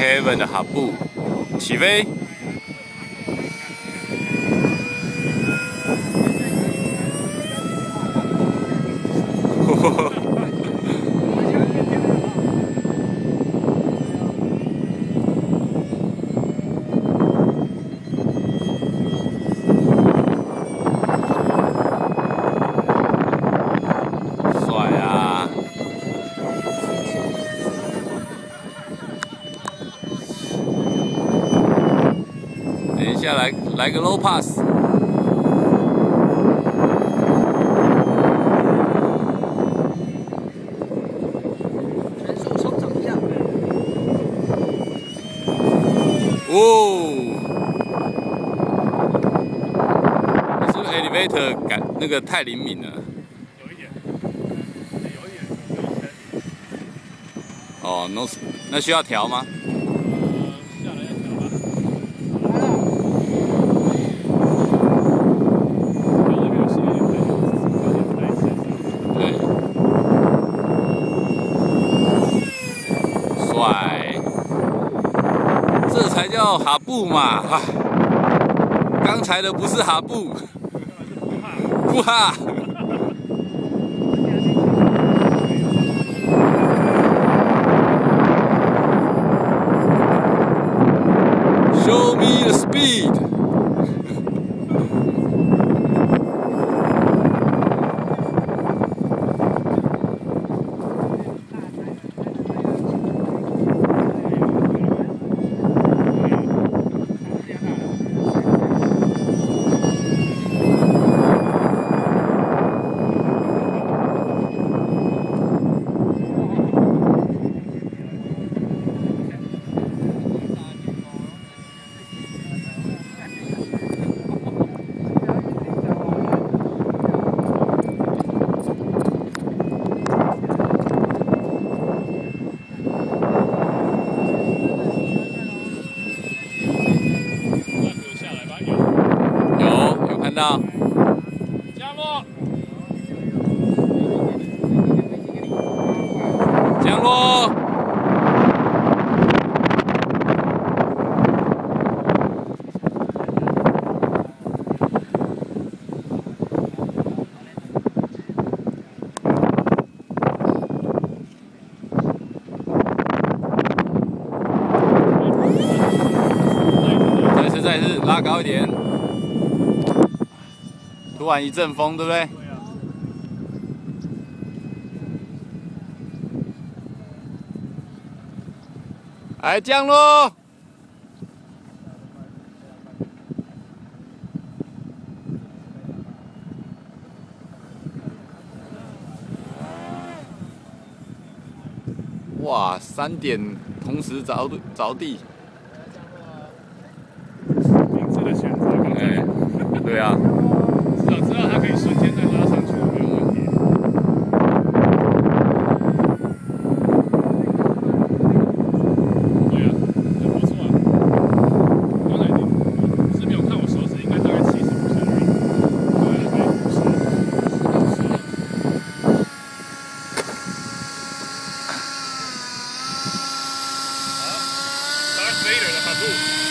Kevin 的哈布起飞。帅 啊！等一下来来个 low pass。全速冲涨一下。哦，你是不是 elevator 感那个太灵敏了？有一点，有一点，有一点。哦，no，那需要调吗？呃，下来要调吧。调那个是有点太，有点太深。对，帅，这才叫哈布嘛！刚才的不是哈布，不哈。Show me the speed. 到？降落。降落。再一次，再一次，拉高一点。突然一阵风，对不对？对啊。来降落。哇，三点同时着着地，明智的选择跟哎，对啊。later, that's how